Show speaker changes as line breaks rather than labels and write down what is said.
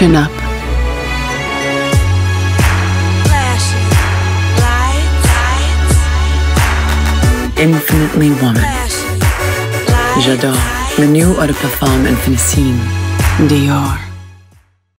Chin up. Infinitely woman. J'adore. Le new eau de parfum Dior.